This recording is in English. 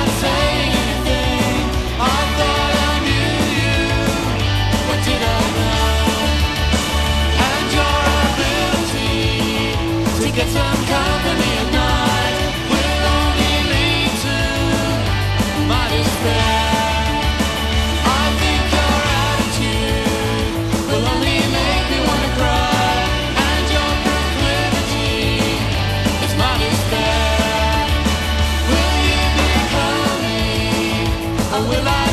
I take will I?